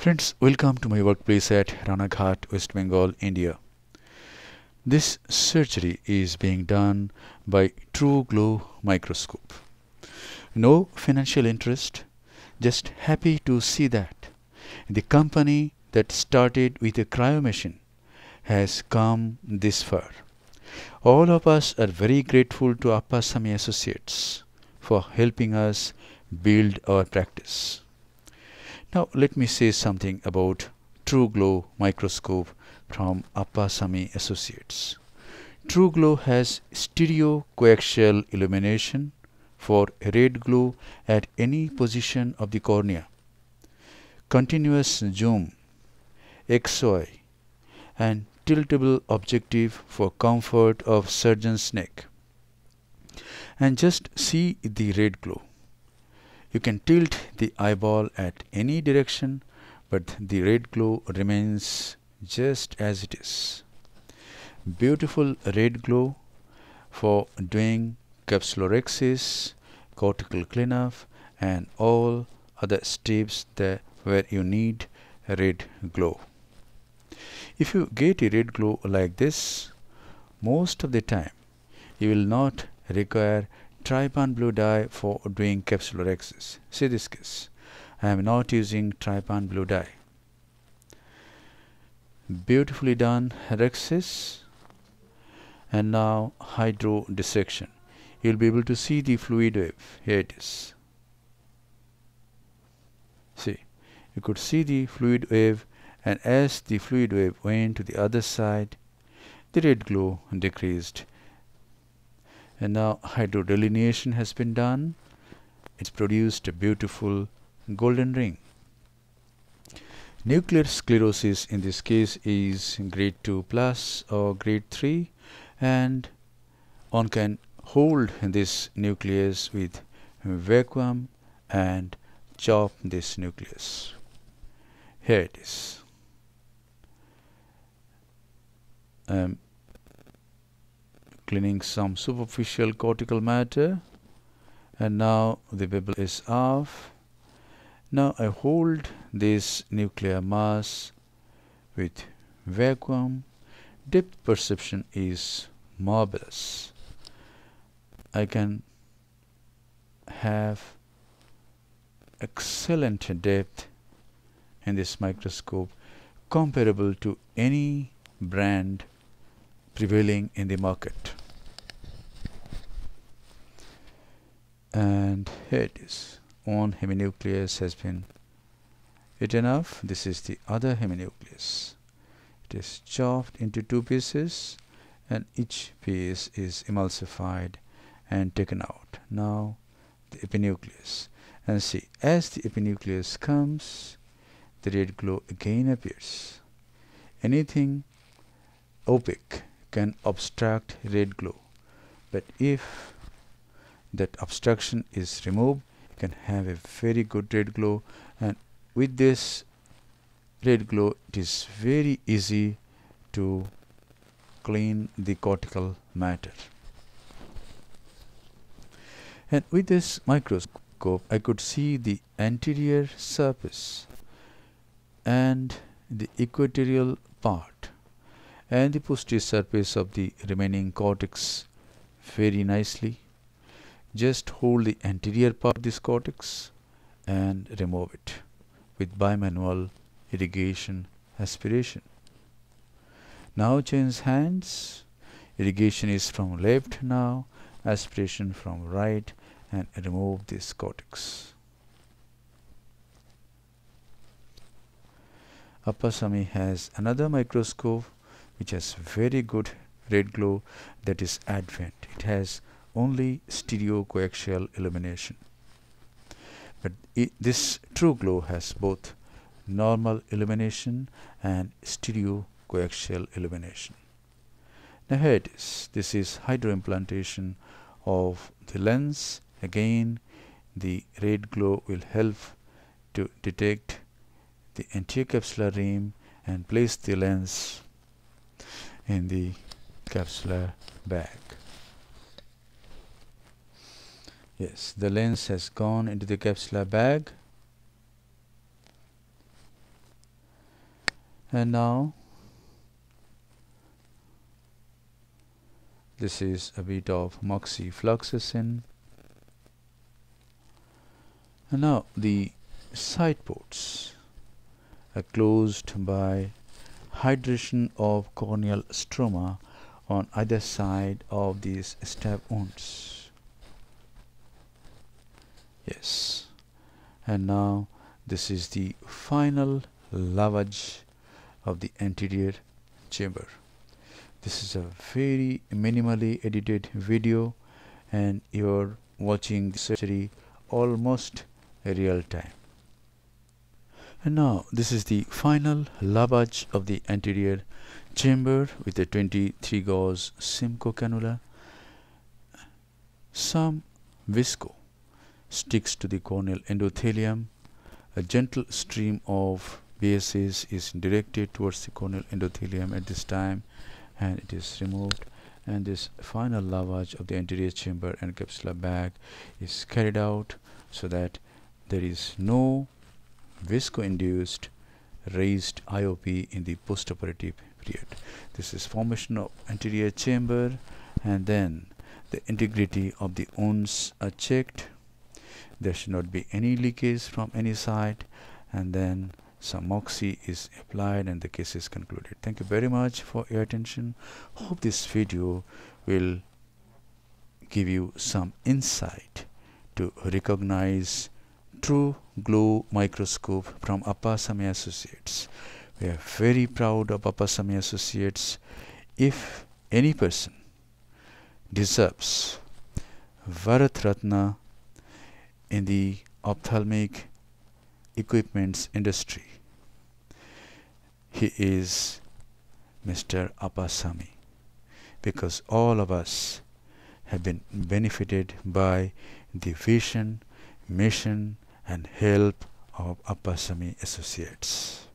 Friends, welcome to my workplace at Ranaghat, West Bengal, India. This surgery is being done by True Glow Microscope. No financial interest, just happy to see that the company that started with a cryo machine has come this far. All of us are very grateful to Appasamy Associates for helping us build our practice. Now let me say something about True Glow microscope from Appasamy Associates. True Glow has stereo coaxial illumination for red glow at any position of the cornea, continuous zoom, XY, and tiltable objective for comfort of surgeon's neck. And just see the red glow. You can tilt the eyeball at any direction but the red glow remains just as it is. Beautiful red glow for doing capsulorhexis, cortical cleanup and all other steps that where you need red glow. If you get a red glow like this, most of the time you will not require trypan blue dye for doing capsulorhexis. See this case. I am not using trypan blue dye. Beautifully done rhexis and now hydro dissection. You will be able to see the fluid wave. Here it is. See, you could see the fluid wave and as the fluid wave went to the other side, the red glow decreased and now hydrodelineation has been done. It's produced a beautiful golden ring. Nuclear sclerosis in this case is grade 2 plus or grade 3 and one can hold this nucleus with vacuum and chop this nucleus. Here it is. Um, cleaning some superficial cortical matter. And now the bevel is off. Now I hold this nuclear mass with vacuum. Depth perception is marvelous. I can have excellent depth in this microscope comparable to any brand prevailing in the market and here it is one heminucleus has been eaten off. This is the other heminucleus. It is chopped into two pieces and each piece is emulsified and taken out. Now the epinucleus. And see as the epinucleus comes the red glow again appears. Anything opaque can obstruct red glow. But if that obstruction is removed. You can have a very good red glow. And with this red glow it is very easy to clean the cortical matter. And with this microscope I could see the anterior surface and the equatorial part and the posterior surface of the remaining cortex very nicely just hold the anterior part of this cortex and remove it with bimanual irrigation aspiration. Now change hands. Irrigation is from left now, aspiration from right and remove this cortex. Appasamy has another microscope which has very good red glow that is Advent. It has only stereo coaxial illumination. But this true glow has both normal illumination and stereo coaxial illumination. Now here it is. This is hydroimplantation of the lens. Again the red glow will help to detect the anterior capsular rim and place the lens in the capsular bag yes the lens has gone into the capsular bag. And now this is a bit of moxifloxacin and now the side ports are closed by hydration of corneal stroma on either side of these stab wounds yes. And now this is the final lavage of the anterior chamber. This is a very minimally edited video and you're watching the surgery almost real time. And now this is the final lavage of the anterior chamber with a 23 gauze Simcoe cannula. Some visco sticks to the corneal endothelium a gentle stream of BSS is directed towards the corneal endothelium at this time and it is removed and this final lavage of the anterior chamber and capsular bag is carried out so that there is no visco-induced raised IOP in the postoperative period. This is formation of anterior chamber and then the integrity of the wounds are checked. There should not be any leakage from any side and then some moxie is applied and the case is concluded. Thank you very much for your attention. Hope this video will give you some insight to recognize true glow microscope from Appasamy Associates. We are very proud of Appasamy Associates. If any person deserves Bharat Ratna in the ophthalmic equipments industry. He is Mr. Appasamy because all of us have been benefited by the vision, mission and help of Appasamy Associates.